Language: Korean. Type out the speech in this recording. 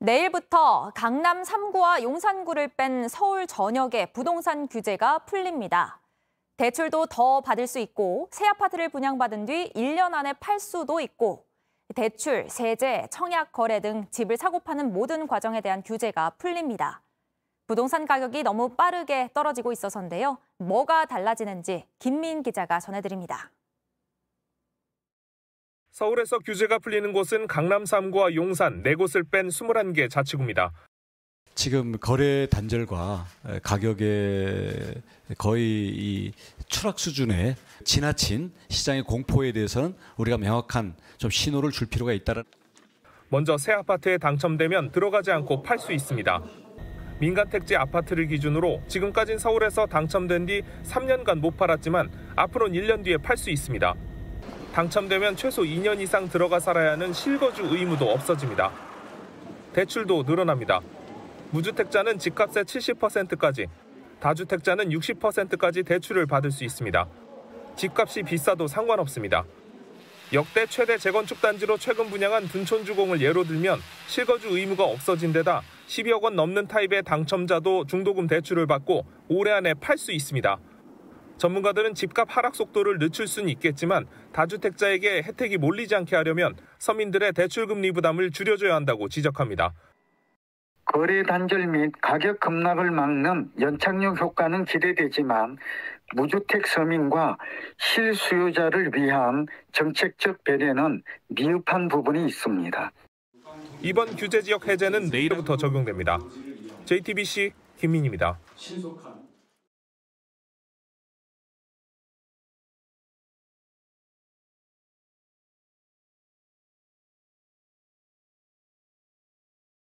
내일부터 강남 3구와 용산구를 뺀 서울 전역의 부동산 규제가 풀립니다. 대출도 더 받을 수 있고 새 아파트를 분양받은 뒤 1년 안에 팔 수도 있고 대출, 세제, 청약 거래 등 집을 사고 파는 모든 과정에 대한 규제가 풀립니다. 부동산 가격이 너무 빠르게 떨어지고 있어서인데요. 뭐가 달라지는지 김민 기자가 전해드립니다. 서울에서 규제가 풀리는 곳은 강남 3구와 용산 4곳을 뺀 21개 자치구입니다. 지금 거래 단절과 가격의 거의 이 추락 수준에 지나친 시장의 공포에 대해서는 우리가 명확한 좀 신호를 줄 필요가 있다는. 먼저 새 아파트에 당첨되면 들어가지 않고 팔 수 있습니다. 민간 택지 아파트를 기준으로 지금까진 서울에서 당첨된 뒤 3년간 못 팔았지만 앞으로는 1년 뒤에 팔 수 있습니다. 당첨되면 최소 2년 이상 들어가 살아야 하는 실거주 의무도 없어집니다. 대출도 늘어납니다. 무주택자는 집값의 70%까지, 다주택자는 60%까지 대출을 받을 수 있습니다. 집값이 비싸도 상관없습니다. 역대 최대 재건축 단지로 최근 분양한 둔촌주공을 예로 들면 실거주 의무가 없어진 데다 12억 원 넘는 타입의 당첨자도 중도금 대출을 받고 올해 안에 팔 수 있습니다. 전문가들은 집값 하락 속도를 늦출 수는 있겠지만 다주택자에게 혜택이 몰리지 않게 하려면 서민들의 대출금리 부담을 줄여줘야 한다고 지적합니다. 거래 단절 및 가격 급락을 막는 연착륙 효과는 기대되지만 무주택 서민과 실수요자를 위한 정책적 배려는 미흡한 부분이 있습니다. 이번 규제 지역 해제는 내일부터 적용됩니다. JTBC 김민입니다.